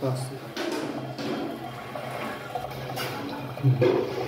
não Uhum.